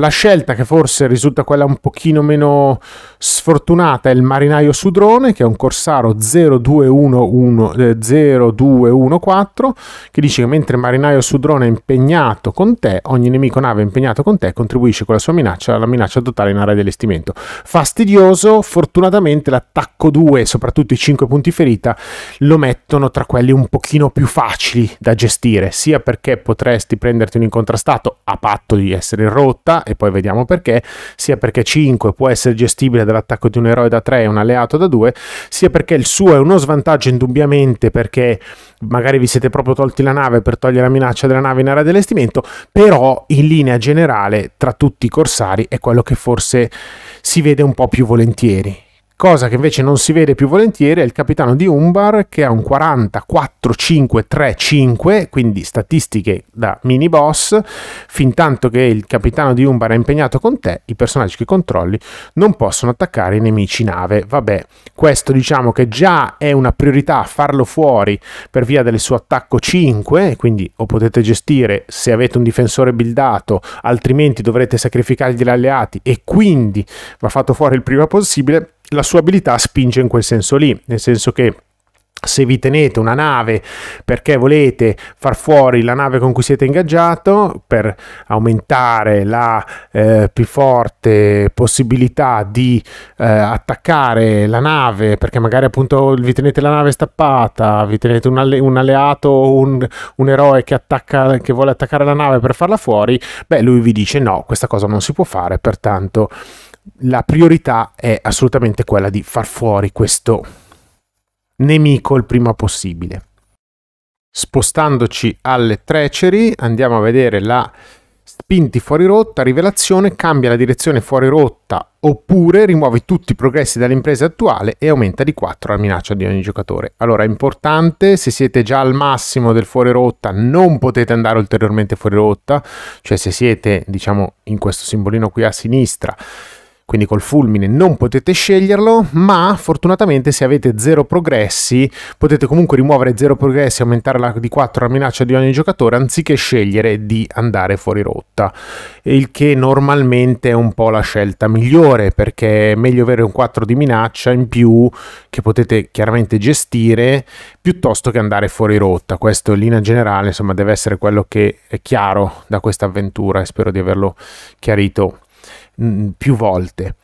La scelta che forse risulta quella un pochino meno sfortunata è il marinaio su drone, che è un corsaro 0211, eh, 0214, che dice che mentre il marinaio su drone è impegnato con te, ogni nemico nave impegnato con te contribuisce con la sua minaccia alla minaccia totale in area di allestimento. Fastidioso, fortunatamente l'attacco 2 e soprattutto i 5 punti ferita lo mettono tra quelli un pochino più facili da gestire, sia perché potresti prenderti un incontrastato a patto di essere rotta, e poi vediamo perché, sia perché 5 può essere gestibile dall'attacco di un eroe da 3 e un alleato da 2, sia perché il suo è uno svantaggio indubbiamente perché magari vi siete proprio tolti la nave per togliere la minaccia della nave in area di allestimento, però in linea generale tra tutti i corsari è quello che forse si vede un po' più volentieri. Cosa che invece non si vede più volentieri è il capitano di Umbar che ha un 40 4 5 3 5, quindi statistiche da mini boss. Fin tanto che il capitano di Umbar è impegnato con te, i personaggi che controlli non possono attaccare i nemici nave. Vabbè, questo diciamo che già è una priorità farlo fuori per via del suo attacco 5, quindi o potete gestire se avete un difensore buildato, altrimenti dovrete sacrificargli gli alleati e quindi va fatto fuori il prima possibile la sua abilità spinge in quel senso lì, nel senso che se vi tenete una nave perché volete far fuori la nave con cui siete ingaggiato per aumentare la eh, più forte possibilità di eh, attaccare la nave perché magari appunto vi tenete la nave stappata vi tenete un, alle- un alleato un, un eroe che, attacca, che vuole attaccare la nave per farla fuori beh lui vi dice no questa cosa non si può fare pertanto la priorità è assolutamente quella di far fuori questo nemico il prima possibile. Spostandoci alle treceri, andiamo a vedere la spinti fuori rotta, rivelazione, cambia la direzione fuori rotta oppure rimuovi tutti i progressi dall'impresa attuale e aumenta di 4 la minaccia di ogni giocatore. Allora è importante, se siete già al massimo del fuori rotta non potete andare ulteriormente fuori rotta, cioè se siete diciamo in questo simbolino qui a sinistra quindi col fulmine non potete sceglierlo, ma fortunatamente se avete zero progressi potete comunque rimuovere zero progressi e aumentare la, di 4 la minaccia di ogni giocatore anziché scegliere di andare fuori rotta, il che normalmente è un po' la scelta migliore perché è meglio avere un 4 di minaccia in più che potete chiaramente gestire piuttosto che andare fuori rotta. Questo in linea generale insomma deve essere quello che è chiaro da questa avventura e spero di averlo chiarito mh, più volte.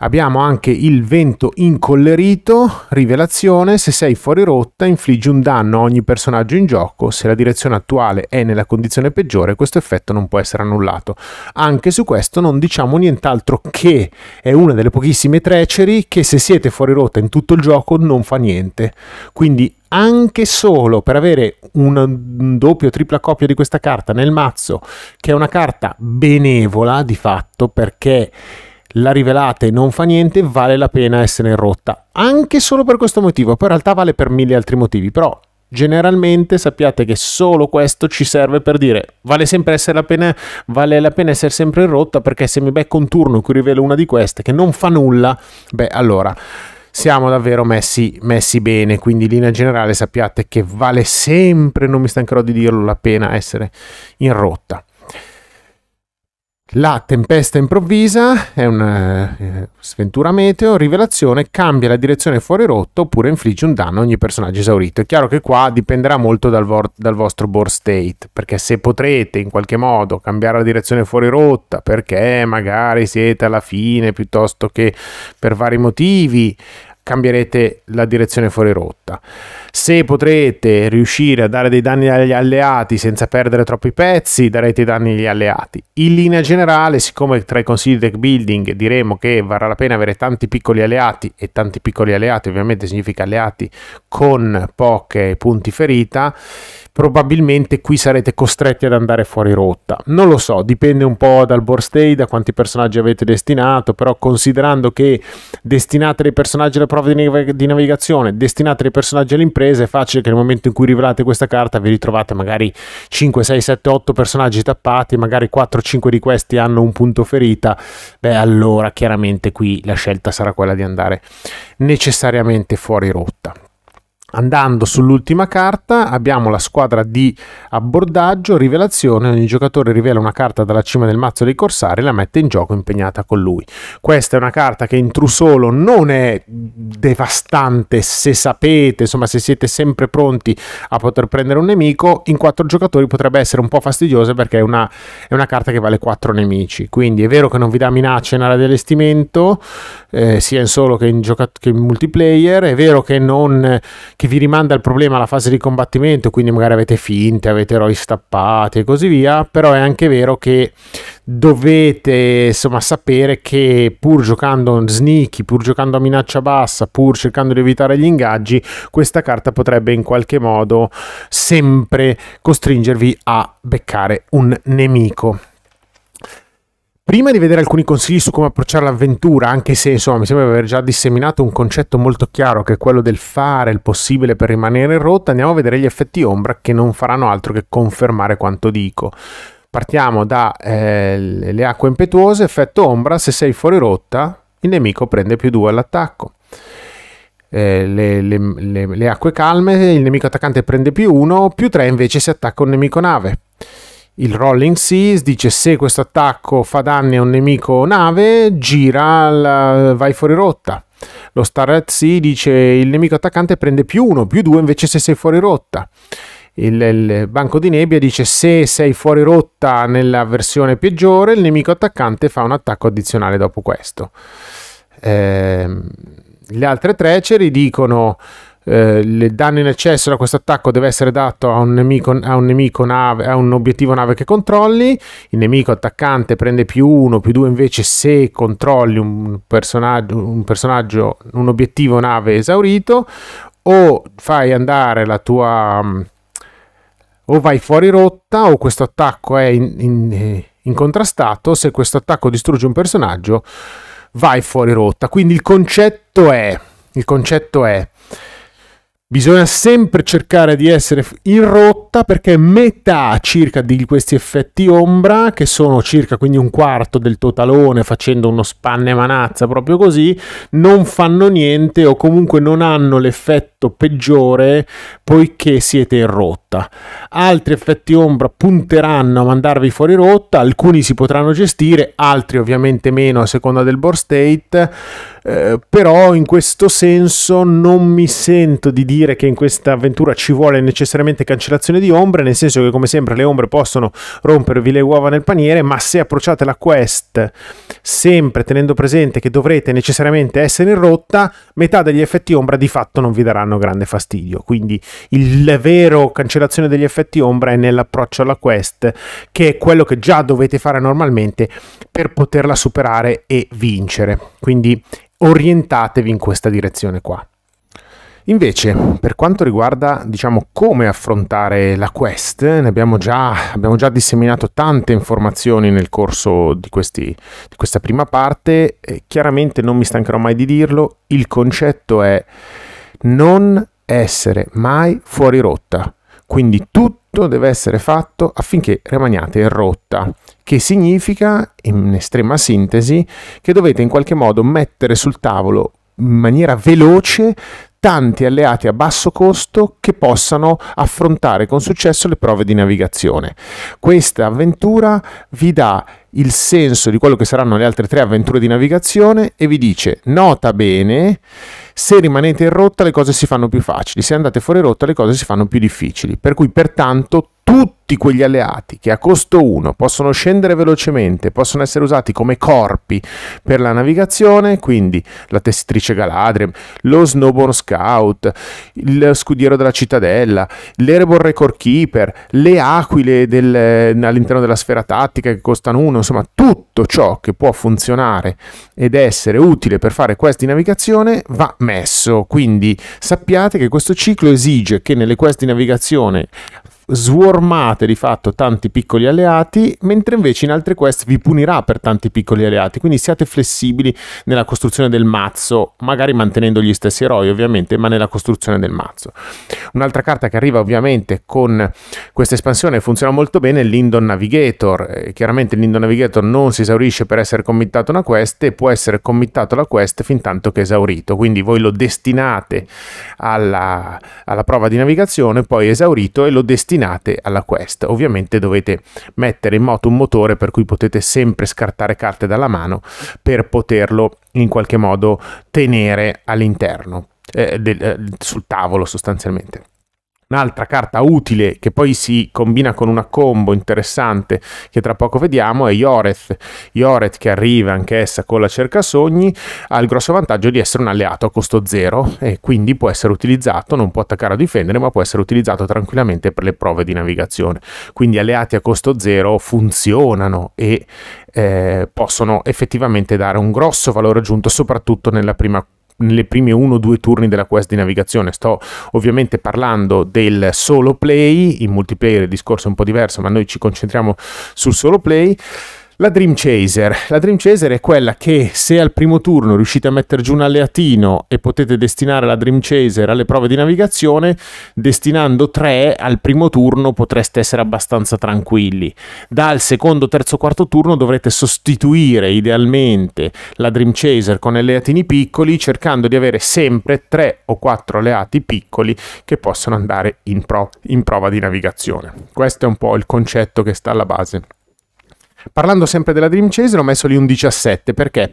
Abbiamo anche il vento incollerito, rivelazione, se sei fuori rotta infliggi un danno a ogni personaggio in gioco, se la direzione attuale è nella condizione peggiore questo effetto non può essere annullato. Anche su questo non diciamo nient'altro che è una delle pochissime treceri che se siete fuori rotta in tutto il gioco non fa niente. Quindi anche solo per avere una doppia o tripla copia di questa carta nel mazzo, che è una carta benevola di fatto perché la rivelate e non fa niente, vale la pena essere in rotta. Anche solo per questo motivo, poi in realtà vale per mille altri motivi, però generalmente sappiate che solo questo ci serve per dire vale sempre essere la pena, vale la pena essere sempre in rotta perché se mi becco un turno in cui rivelo una di queste che non fa nulla, beh allora siamo davvero messi, messi bene. Quindi in linea generale sappiate che vale sempre, non mi stancherò di dirlo, la pena essere in rotta. La tempesta improvvisa è una eh, sventura meteo, rivelazione, cambia la direzione fuori rotta oppure infligge un danno a ogni personaggio esaurito. È chiaro che qua dipenderà molto dal, vo- dal, vostro board state, perché se potrete in qualche modo cambiare la direzione fuori rotta, perché magari siete alla fine piuttosto che per vari motivi, cambierete la direzione fuori rotta. Se potrete riuscire a dare dei danni agli alleati senza perdere troppi pezzi, darete danni agli alleati. In linea generale, siccome tra i consigli di deck building diremo che varrà la pena avere tanti piccoli alleati, e tanti piccoli alleati ovviamente significa alleati con poche punti ferita, probabilmente qui sarete costretti ad andare fuori rotta. Non lo so, dipende un po' dal board state, da quanti personaggi avete destinato, però considerando che destinate dei personaggi alla prova di, nav- di navigazione, destinate dei personaggi all'impresa, è facile che nel momento in cui rivelate questa carta vi ritrovate magari 5, 6, 7, 8 personaggi tappati, magari 4, 5 di questi hanno un punto ferita, beh allora chiaramente qui la scelta sarà quella di andare necessariamente fuori rotta. Andando sull'ultima carta abbiamo la squadra di abbordaggio, rivelazione, ogni giocatore rivela una carta dalla cima del mazzo dei corsari e la mette in gioco impegnata con lui. Questa è una carta che in true solo non è devastante se sapete, insomma se siete sempre pronti a poter prendere un nemico, in quattro giocatori potrebbe essere un po' fastidiosa perché è una, è una carta che vale quattro nemici, quindi è vero che non vi dà minacce in area di allestimento, eh, sia in solo che in, che in multiplayer, è vero che non che vi rimanda il problema alla fase di combattimento, quindi magari avete finte, avete eroi stappati e così via, però è anche vero che dovete insomma sapere che pur giocando sneaky, pur giocando a minaccia bassa, pur cercando di evitare gli ingaggi, questa carta potrebbe in qualche modo sempre costringervi a beccare un nemico. Prima di vedere alcuni consigli su come approcciare l'avventura, anche se insomma mi sembra aver già disseminato un concetto molto chiaro che è quello del fare il possibile per rimanere in rotta, andiamo a vedere gli effetti ombra che non faranno altro che confermare quanto dico. Partiamo dalle eh, acque impetuose, effetto ombra, se sei fuori rotta il nemico prende più 2 all'attacco. Eh, le, le, le, le acque calme, il nemico attaccante prende più 1, più 3 invece se attacca un nemico nave il Rolling Seas dice se questo attacco fa danni a un nemico nave, gira, la, vai fuori rotta. Lo Star at Sea dice il nemico attaccante prende più 1, più 2 invece se sei fuori rotta. Il, il, banco di nebbia dice se sei fuori rotta nella versione peggiore, il nemico attaccante fa un attacco addizionale dopo questo. Eh, le altre treceri dicono eh, il danno in eccesso da questo attacco deve essere dato a un, nemico, a un nemico nave, a un obiettivo nave che controlli. Il nemico attaccante prende più uno, più due invece se controlli un personaggio, un, personaggio, un obiettivo nave esaurito. O fai andare la tua. Mm, o vai fuori rotta, o questo attacco è in, in, incontrastato. Se questo attacco distrugge un personaggio, vai fuori rotta. Quindi il concetto è. Il concetto è Bisogna sempre cercare di essere in rotta perché metà circa di questi effetti ombra, che sono circa quindi un quarto del totalone, facendo uno spanne manazza proprio così, non fanno niente o comunque non hanno l'effetto peggiore poiché siete in rotta. Altri effetti ombra punteranno a mandarvi fuori rotta, alcuni si potranno gestire, altri ovviamente meno a seconda del board state. Eh, però in questo senso non mi sento di dire che in questa avventura ci vuole necessariamente cancellazione di ombre, nel senso che come sempre le ombre possono rompervi le uova nel paniere, ma se approcciate la quest sempre tenendo presente che dovrete necessariamente essere in rotta, metà degli effetti ombra di fatto non vi daranno grande fastidio. Quindi il vero cancellazione degli effetti ombra è nell'approccio alla quest, che è quello che già dovete fare normalmente per poterla superare e vincere. Quindi orientatevi in questa direzione qua. Invece, per quanto riguarda, diciamo, come affrontare la quest, ne abbiamo già, abbiamo già disseminato tante informazioni nel corso di, questi, di questa prima parte. E chiaramente non mi stancherò mai di dirlo, il concetto è non essere mai fuori rotta. Quindi tutto deve essere fatto affinché rimaniate in rotta che significa, in estrema sintesi, che dovete in qualche modo mettere sul tavolo in maniera veloce tanti alleati a basso costo che possano affrontare con successo le prove di navigazione. Questa avventura vi dà il senso di quello che saranno le altre tre avventure di navigazione e vi dice nota bene se rimanete in rotta le cose si fanno più facili, se andate fuori rotta le cose si fanno più difficili, per cui pertanto tutti quegli alleati che a costo 1 possono scendere velocemente, possono essere usati come corpi per la navigazione, quindi la tessitrice Galadriel, lo Snowborn Scout, il scudiero della cittadella, l'Erebor Record Keeper, le aquile del, all'interno della sfera tattica che costano 1, insomma tutto ciò che può funzionare ed essere utile per fare quest di navigazione va messo, quindi sappiate che questo ciclo esige che nelle quest di navigazione swarmate di fatto tanti piccoli alleati, mentre invece in altre quest vi punirà per tanti piccoli alleati. Quindi siate flessibili nella costruzione del mazzo, magari mantenendo gli stessi eroi ovviamente, ma nella costruzione del mazzo. Un'altra carta che arriva ovviamente con questa espansione funziona molto bene è l'Indon Navigator. Eh, chiaramente l'Indon Navigator non si esaurisce per essere committato una quest e può essere committato la quest fin tanto che è esaurito. Quindi voi lo destinate alla, alla prova di navigazione, poi esaurito e lo destinate destinate alla quest. Ovviamente dovete mettere in moto un motore per cui potete sempre scartare carte dalla mano per poterlo in qualche modo tenere all'interno, eh, del, eh, sul tavolo sostanzialmente. Un'altra carta utile che poi si combina con una combo interessante che tra poco vediamo è Yoreth. Yoreth che arriva anch'essa con la cercasogni ha il grosso vantaggio di essere un alleato a costo zero e quindi può essere utilizzato, non può attaccare o difendere, ma può essere utilizzato tranquillamente per le prove di navigazione. Quindi alleati a costo zero funzionano e eh, possono effettivamente dare un grosso valore aggiunto soprattutto nella prima nelle prime uno o due turni della quest di navigazione. Sto ovviamente parlando del solo play, in multiplayer il discorso è un po' diverso, ma noi ci concentriamo sul solo play. La Dream Chaser. La Dream Chaser è quella che se al primo turno riuscite a mettere giù un alleatino e potete destinare la Dream Chaser alle prove di navigazione, destinando 3 al primo turno potreste essere abbastanza tranquilli. Dal secondo, terzo, quarto turno dovrete sostituire idealmente la Dream Chaser con alleatini piccoli, cercando di avere sempre 3 o 4 alleati piccoli che possono andare in, pro- in prova di navigazione. Questo è un po' il concetto che sta alla base Parlando sempre della Dream Chaser ho messo lì un 17 perché?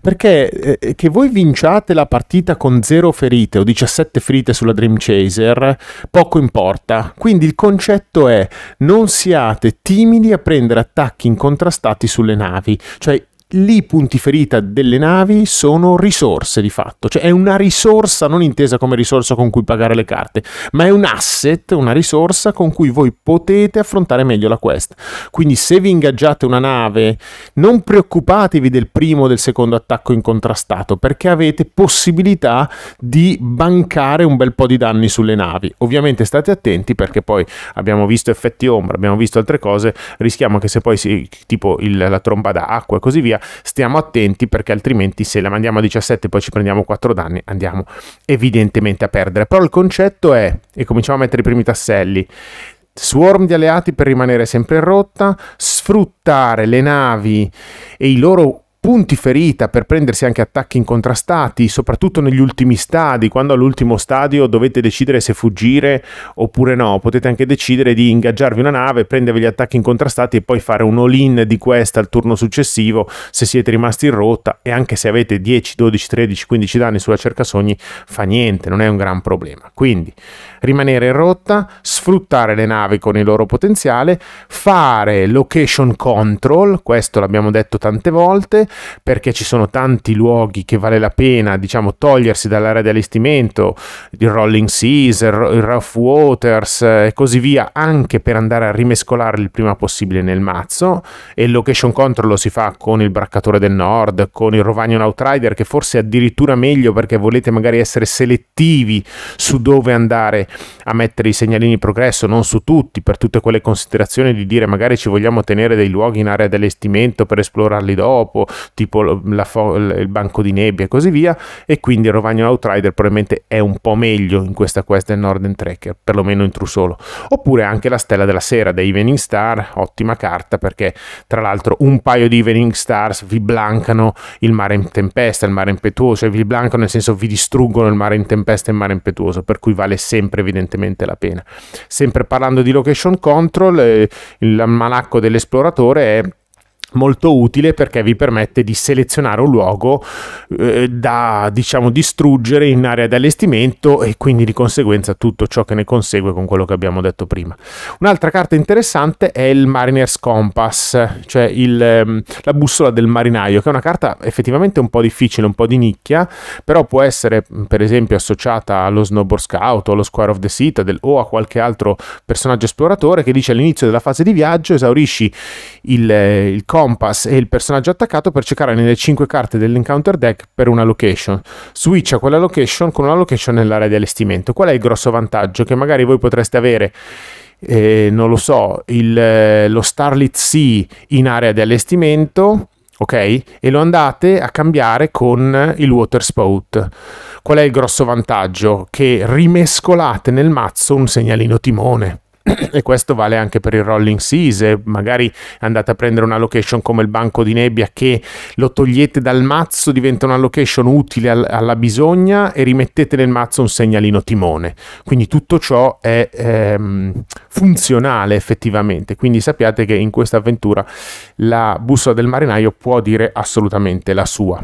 Perché eh, che voi vinciate la partita con 0 ferite o 17 ferite sulla Dream Chaser poco importa. Quindi il concetto è non siate timidi a prendere attacchi incontrastati sulle navi, cioè lì i punti ferita delle navi sono risorse di fatto, cioè è una risorsa non intesa come risorsa con cui pagare le carte, ma è un asset, una risorsa con cui voi potete affrontare meglio la quest. Quindi se vi ingaggiate una nave, non preoccupatevi del primo o del secondo attacco incontrastato, perché avete possibilità di bancare un bel po' di danni sulle navi. Ovviamente state attenti perché poi abbiamo visto effetti ombra, abbiamo visto altre cose, rischiamo che se poi si tipo il, la tromba d'acqua e così via, stiamo attenti perché altrimenti se la mandiamo a 17 e poi ci prendiamo 4 danni andiamo evidentemente a perdere. Però il concetto è, e cominciamo a mettere i primi tasselli, swarm di alleati per rimanere sempre in rotta, sfruttare le navi e i loro punti ferita per prendersi anche attacchi incontrastati, soprattutto negli ultimi stadi, quando all'ultimo stadio dovete decidere se fuggire oppure no, potete anche decidere di ingaggiarvi una nave, prendervi gli attacchi incontrastati e poi fare un all-in di questa al turno successivo se siete rimasti in rotta e anche se avete 10, 12, 13, 15 danni sulla cercasogni fa niente, non è un gran problema. Quindi rimanere in rotta, sfruttare le navi con il loro potenziale, fare location control, questo l'abbiamo detto tante volte, perché ci sono tanti luoghi che vale la pena, diciamo, togliersi dall'area di allestimento, il Rolling Seas, il Rough Waters e così via, anche per andare a rimescolarli il prima possibile nel mazzo. E il location control lo si fa con il Braccatore del Nord, con il Rovanion Outrider, che forse è addirittura meglio perché volete magari essere selettivi su dove andare a mettere i segnalini progresso, non su tutti, per tutte quelle considerazioni di dire magari ci vogliamo tenere dei luoghi in area di allestimento per esplorarli dopo, tipo il banco di nebbia e così via, e quindi il Rovagno Outrider probabilmente è un po' meglio in questa quest del Northern Tracker, perlomeno in True Solo. Oppure anche la Stella della Sera da Evening Star, ottima carta perché tra l'altro un paio di Evening Stars vi blancano il mare in tempesta, il mare impetuoso, e vi blancano nel senso vi distruggono il mare in tempesta e il mare impetuoso, per cui vale sempre evidentemente la pena. Sempre parlando di location control, eh, il manacco dell'esploratore è molto utile perché vi permette di selezionare un luogo eh, da diciamo distruggere in area di allestimento e quindi di conseguenza tutto ciò che ne consegue con quello che abbiamo detto prima. Un'altra carta interessante è il Mariner's Compass, cioè il, ehm, la bussola del marinaio, che è una carta effettivamente un po' difficile, un po' di nicchia, però può essere per esempio associata allo Snowboard Scout o allo Square of the Citadel o a qualche altro personaggio esploratore che dice all'inizio della fase di viaggio esaurisci il, il compass e il personaggio attaccato per cercare nelle 5 carte dell'encounter deck per una location. Switcha quella location con una location nell'area di allestimento. Qual è il grosso vantaggio? Che magari voi potreste avere eh, non lo so, il, lo Starlit Sea in area di allestimento, ok? E lo andate a cambiare con il Water Spout. Qual è il grosso vantaggio? Che rimescolate nel mazzo un segnalino timone e questo vale anche per il Rolling Seas magari andate a prendere una location come il banco di nebbia che lo togliete dal mazzo diventa una location utile al, alla bisogna e rimettete nel mazzo un segnalino timone. Quindi tutto ciò è ehm, funzionale effettivamente. Quindi sappiate che in questa avventura la bussola del marinaio può dire assolutamente la sua.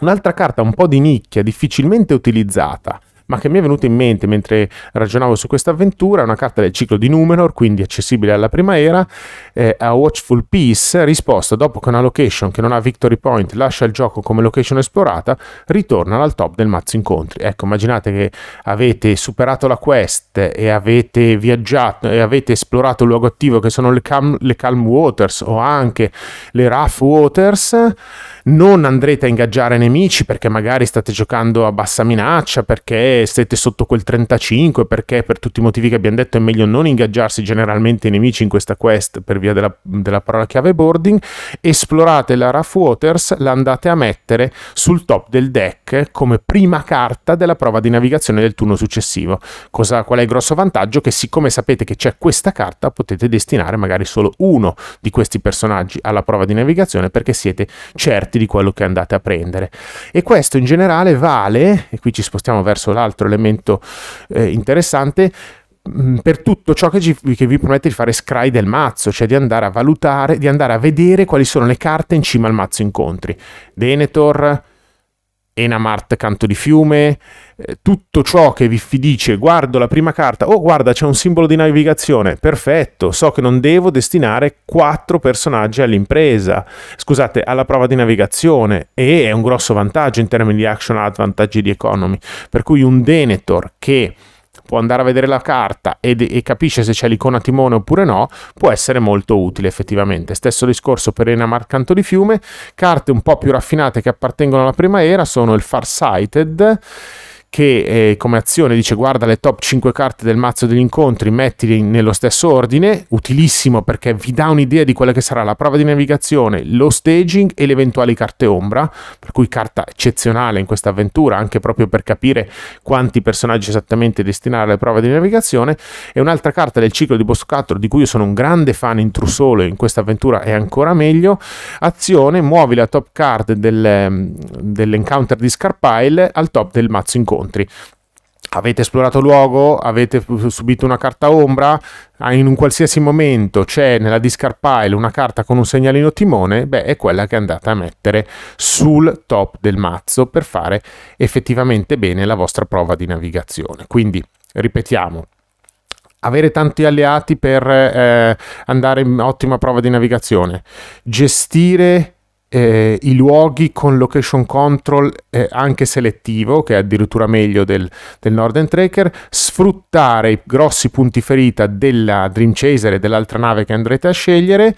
Un'altra carta un po' di nicchia difficilmente utilizzata ma che mi è venuta in mente mentre ragionavo su questa avventura, è una carta del ciclo di Numenor, quindi accessibile alla prima era, eh, a Watchful Peace, risposta dopo che una location che non ha victory point lascia il gioco come location esplorata, ritorna al top del mazzo incontri. Ecco, immaginate che avete superato la quest e avete viaggiato e avete esplorato il luogo attivo che sono le calm, le calm waters o anche le rough waters, non andrete a ingaggiare nemici perché magari state giocando a bassa minaccia, perché siete sotto quel 35, perché per tutti i motivi che abbiamo detto è meglio non ingaggiarsi generalmente i nemici in questa quest per via della, della parola chiave boarding, esplorate la Rough Waters, la andate a mettere sul top del deck come prima carta della prova di navigazione del turno successivo. Cosa, qual è il grosso vantaggio? Che siccome sapete che c'è questa carta potete destinare magari solo uno di questi personaggi alla prova di navigazione perché siete certi di quello che andate a prendere. E questo in generale vale, e qui ci spostiamo verso l'altro elemento eh, interessante, mm, per tutto ciò che, ci, che, vi permette di fare scry del mazzo, cioè di andare a valutare, di andare a vedere quali sono le carte in cima al mazzo incontri. Denethor, Enamart Canto di Fiume, eh, tutto ciò che vi dice guardo la prima carta, oh guarda c'è un simbolo di navigazione, perfetto, so che non devo destinare quattro personaggi all'impresa, scusate, alla prova di navigazione. E è un grosso vantaggio in termini di action advantage di economy, per cui un Denethor che può andare a vedere la carta e, e capisce se c'è l'icona timone oppure no, può essere molto utile effettivamente. Stesso discorso per Enamar Canto di Fiume, carte un po' più raffinate che appartengono alla prima era sono il Farsighted che eh, come azione dice guarda le top 5 carte del mazzo degli incontri, mettili nello stesso ordine, utilissimo perché vi dà un'idea di quella che sarà la prova di navigazione, lo staging e le eventuali carte ombra, per cui carta eccezionale in questa avventura, anche proprio per capire quanti personaggi esattamente destinare alle prove di navigazione, e un'altra carta del ciclo di 4 di cui io sono un grande fan in true solo e in questa avventura è ancora meglio, azione, muovi la top card del, dell'encounter di Scarpile al top del mazzo incontri incontri. Avete esplorato luogo, avete subito una carta ombra, ah, in un qualsiasi momento c'è nella discard pile una carta con un segnalino timone, beh è quella che andate a mettere sul top del mazzo per fare effettivamente bene la vostra prova di navigazione. Quindi ripetiamo, avere tanti alleati per eh, andare in ottima prova di navigazione, gestire eh, i luoghi con location control eh, anche selettivo, che è addirittura meglio del, del, Northern Tracker, sfruttare i grossi punti ferita della Dream Chaser e dell'altra nave che andrete a scegliere,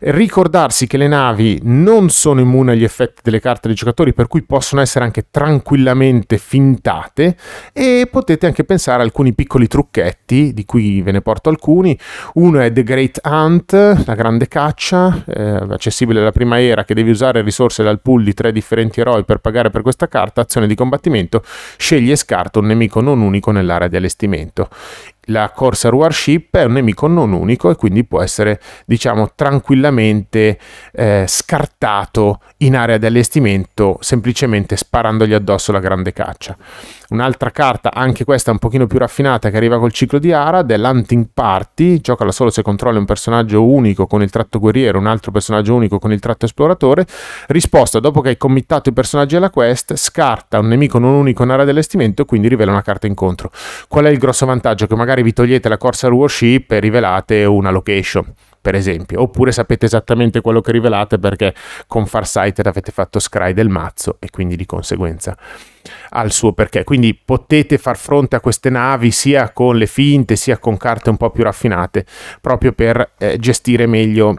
ricordarsi che le navi non sono immuni agli effetti delle carte dei giocatori, per cui possono essere anche tranquillamente fintate e potete anche pensare a alcuni piccoli trucchetti, di cui ve ne porto alcuni. Uno è The Great Hunt, la grande caccia, eh, accessibile alla prima era, che devi usare risorse dal pool di tre differenti eroi per pagare per questa carta, azione di combattimento, scegli e scarta un nemico non unico nell'area di allestimento la Corsair Warship è un nemico non unico e quindi può essere diciamo tranquillamente eh, scartato in area di allestimento semplicemente sparandogli addosso la grande caccia. Un'altra carta anche questa un pochino più raffinata che arriva col ciclo di Arad è l'Hunting Party giocala solo se controlli un personaggio unico con il tratto guerriero un altro personaggio unico con il tratto esploratore. Risposta dopo che hai committato i personaggi alla quest scarta un nemico non unico in area di allestimento quindi rivela una carta incontro. Qual è il grosso vantaggio? Che magari magari vi togliete la Corsair Warship e rivelate una location per esempio, oppure sapete esattamente quello che rivelate perché con Farsighted avete fatto scry del mazzo e quindi di conseguenza ha il suo perché. Quindi potete far fronte a queste navi sia con le finte sia con carte un po' più raffinate, proprio per eh, gestire meglio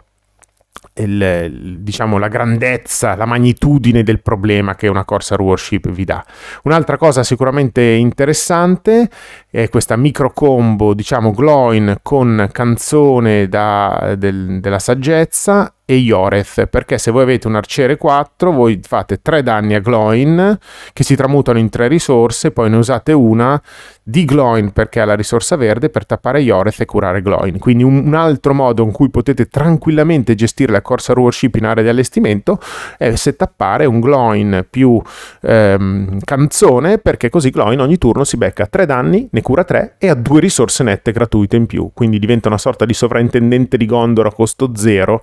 il, diciamo, la grandezza, la magnitudine del problema che una Corsair Warship vi dà. Un'altra cosa sicuramente interessante è questa micro combo, diciamo, Gloin con canzone da, del, della saggezza e Yoreth, perché se voi avete un arciere 4, voi fate 3 danni a Gloin che si tramutano in 3 risorse, poi ne usate una di Gloin perché ha la risorsa verde per tappare Yoreth e curare Gloin. Quindi un, altro modo in cui potete tranquillamente gestire la Corsair Warship in area di allestimento è se tappare un Gloin più ehm, canzone, perché così Gloin ogni turno si becca 3 danni, ne cura 3 e ha 2 risorse nette gratuite in più. Quindi diventa una sorta di sovrintendente di Gondor a costo 0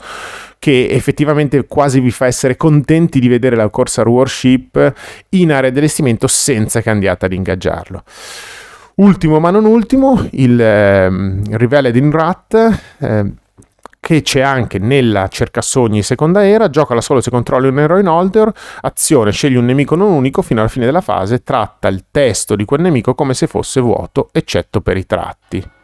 che effettivamente quasi vi fa essere contenti di vedere la Corsair Warship in area di allestimento senza che andiate ad ingaggiarlo. Ultimo ma non ultimo, il eh, Revealed in Rat, eh, che c'è anche nella cercasogni seconda era, gioca solo se controlli un eroe in holder, azione, scegli un nemico non unico fino alla fine della fase, tratta il testo di quel nemico come se fosse vuoto, eccetto per i tratti.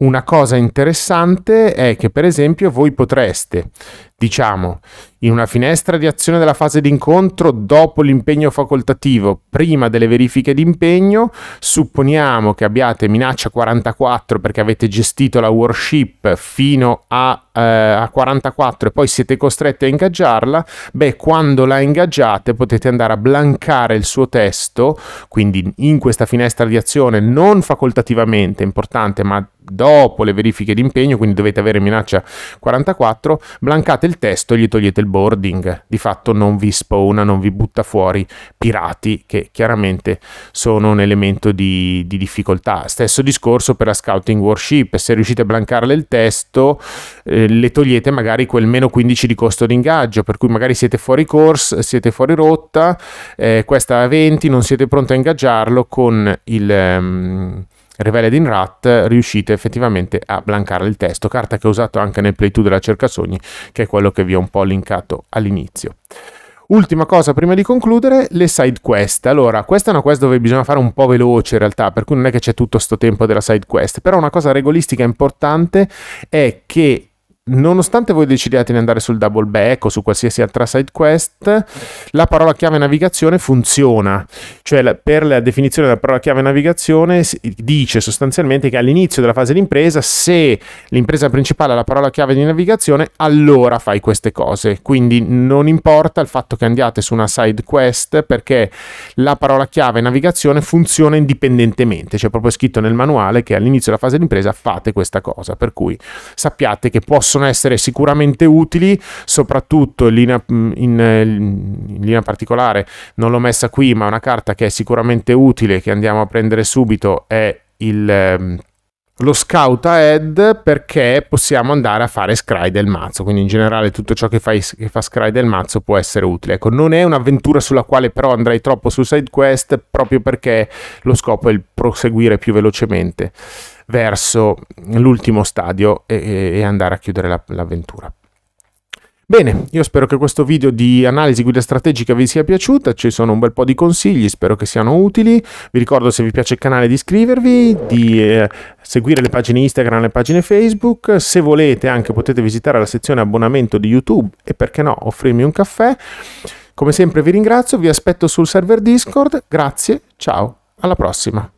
Una cosa interessante è che per esempio voi potreste, diciamo, in una finestra di azione della fase d'incontro dopo l'impegno facoltativo, prima delle verifiche d'impegno, supponiamo che abbiate minaccia 44 perché avete gestito la warship fino a, eh, a 44 e poi siete costretti a ingaggiarla, beh, quando la ingaggiate potete andare a blancare il suo testo, quindi in questa finestra di azione non facoltativamente importante, ma dopo le verifiche d'impegno, quindi dovete avere minaccia 44, blancate il testo e gli togliete il boarding. Di fatto non vi spawna, non vi butta fuori pirati, che chiaramente sono un elemento di, di difficoltà. Stesso discorso per la scouting warship, se riuscite a blancarle il testo, eh, le togliete magari quel meno 15 di costo d'ingaggio, per cui magari siete fuori course, siete fuori rotta, eh, questa a 20, non siete pronti a ingaggiarlo con il... Um, Reveled in Rat riuscite effettivamente a blancare il testo, carta che ho usato anche nel playthrough della cercasogni, che è quello che vi ho un po' linkato all'inizio. Ultima cosa prima di concludere, le side quest. Allora, questa è una quest dove bisogna fare un po' veloce in realtà, per cui non è che c'è tutto sto tempo della side quest, però una cosa regolistica importante è che nonostante voi decidiate di andare sul double back o su qualsiasi altra side quest, la parola chiave navigazione funziona. Cioè, per la definizione della parola chiave navigazione dice sostanzialmente che all'inizio della fase di impresa, se l'impresa principale ha la parola chiave di navigazione, allora fai queste cose. Quindi non importa il fatto che andiate su una side quest perché la parola chiave navigazione funziona indipendentemente. C'è proprio scritto nel manuale che all'inizio della fase di impresa fate questa cosa. Per cui sappiate che possono possono essere sicuramente utili, soprattutto in linea, in, in linea particolare, non l'ho messa qui, ma una carta che è sicuramente utile, che andiamo a prendere subito, è il ehm, lo scout ahead perché possiamo andare a fare scry del mazzo. Quindi in generale tutto ciò che, fai, che fa scry del mazzo può essere utile. Ecco non è un'avventura sulla quale però andrei troppo su side quest proprio perché lo scopo è il proseguire più velocemente verso l'ultimo stadio e, e andare a chiudere la, l'avventura. Bene, io spero che questo video di analisi guida strategica vi sia piaciuto, ci sono un bel po' di consigli, spero che siano utili. Vi ricordo se vi piace il canale di iscrivervi, di eh, seguire le pagine Instagram e le pagine Facebook. Se volete anche potete visitare la sezione abbonamento di YouTube e perché no offrirmi un caffè. Come sempre vi ringrazio, vi aspetto sul server Discord, grazie, ciao, alla prossima.